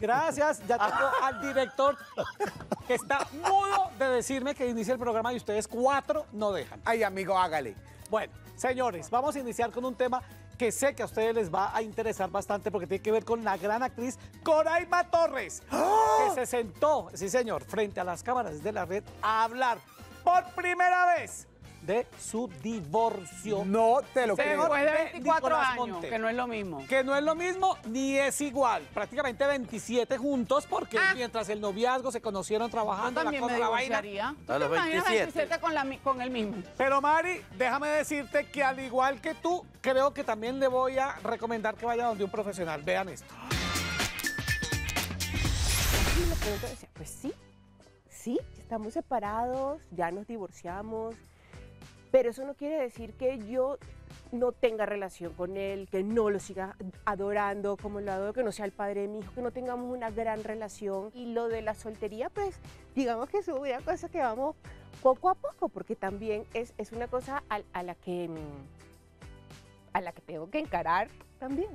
Gracias. Ya tengo al director que está mudo de decirme que inicie el programa y ustedes cuatro no dejan. Ay, amigo, hágale. Bueno, señores, vamos a iniciar con un tema que sé que a ustedes les va a interesar bastante porque tiene que ver con la gran actriz Coraima Torres, que se sentó, sí señor, frente a las cámaras de la red a hablar por primera vez de su divorcio. No te lo creo. Después de 24 Nicolás años, Montero. que no es lo mismo. Que no es lo mismo ni es igual. Prácticamente 27 juntos porque Ah. mientras el noviazgo se conocieron trabajando la También me cosa, la vaina. ¿Tú A te los imaginas 27? 27 con, la, con el mismo? Pero Mari, déjame decirte que al igual que tú, creo que también le voy a recomendar que vaya donde un profesional. Vean esto. Y me pregunto, decía, pues sí, sí, estamos separados, ya nos divorciamos, pero eso no quiere decir que yo no tenga relación con él, que no lo siga adorando como lo adoro, que no sea el padre de mi hijo, que no tengamos una gran relación. Y lo de la soltería, pues digamos que es una cosa que vamos poco a poco, porque también es, es una cosa a, a la que, mm, a la que tengo que encarar también.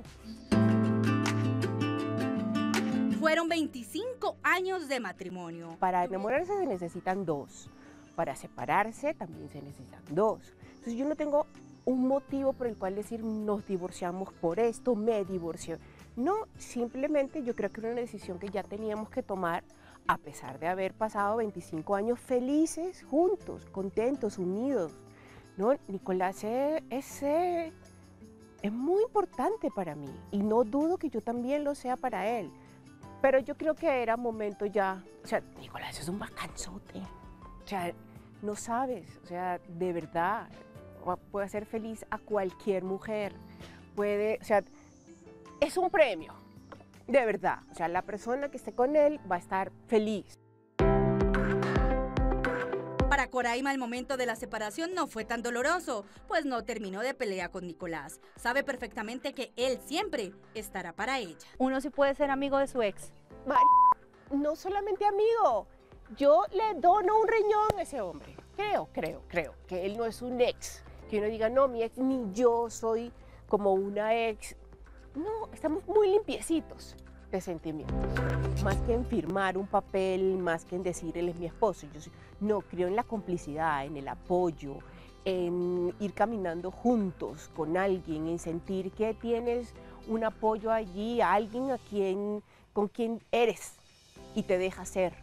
Fueron 25 años de matrimonio. Para enamorarse se necesitan dos. Para separarse también se necesitan dos. Entonces yo no tengo un motivo por el cual decir nos divorciamos por esto, me divorcio. No, simplemente yo creo que era una decisión que ya teníamos que tomar a pesar de haber pasado 25 años felices, juntos, contentos, unidos. ¿no? Nicolás es, es, muy importante para mí y no dudo que yo también lo sea para él. Pero yo creo que era momento ya, o sea, Nicolás es un bacanzote. O sea, no sabes, o sea, de verdad, puede hacer feliz a cualquier mujer. Puede, o sea, es un premio, de verdad. O sea, la persona que esté con él va a estar feliz. Para Coraima el momento de la separación no fue tan doloroso, pues no terminó de pelea con Nicolás. Sabe perfectamente que él siempre estará para ella. Uno sí puede ser amigo de su ex. Mari, no solamente amigo, yo le dono un riñón a ese hombre. Creo, creo, creo que él no es un ex. Que uno diga, no, mi ex, ni yo soy como una ex. No, estamos muy limpiecitos de sentimientos. Más que en firmar un papel, más que en decir él es mi esposo. Yo no, creo en la complicidad, en el apoyo, en ir caminando juntos con alguien, en sentir que tienes un apoyo allí, alguien a quien, con quien eres y te deja ser,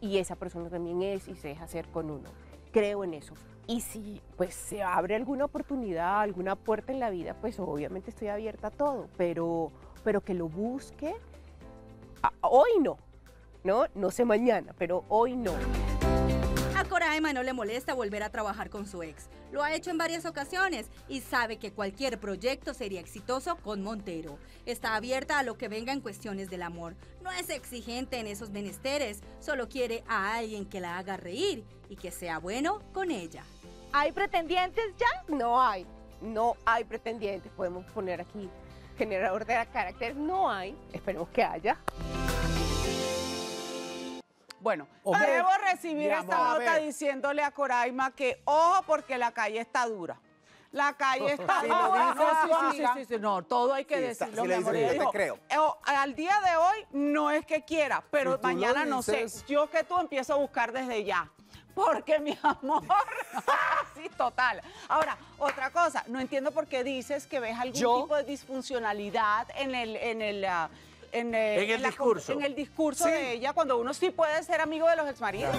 Y esa persona también es y se deja ser con uno. Creo en eso. Y si pues se abre alguna oportunidad, alguna puerta en la vida, pues obviamente estoy abierta a todo, pero, pero que lo busque, a- hoy no, ¿no? No sé mañana, pero hoy no. A Coraima no le molesta volver a trabajar con su ex. Lo ha hecho en varias ocasiones y sabe que cualquier proyecto sería exitoso con Montero. Está abierta a lo que venga en cuestiones del amor. No es exigente en esos menesteres, solo quiere a alguien que la haga reír y que sea bueno con ella. ¿Hay pretendientes ya? No hay, no hay pretendientes. Podemos poner aquí generador de carácter, no hay, esperemos que haya. Bueno, Hombre, debo recibir esta amor, nota diciéndole a Coraima que ojo porque la calle está dura. La calle está Sí, dura. dice No, sí, sí, sí, sí, no, todo hay que Sí, está- decirlo, dice, Ella yo te dijo, creo. "Eh, Al día de hoy no es que quiera, pero Si mañana no sé. Yo que tú empiezo a buscar desde ya. Porque mi amor, sí, total. Ahora, otra cosa, no entiendo por qué dices que ves algún Yo- tipo de disfuncionalidad en el, en el, ah, en, eh, En el discurso. en el discurso Sí. de ella, cuando uno sí puede ser amigo de los exmaridos.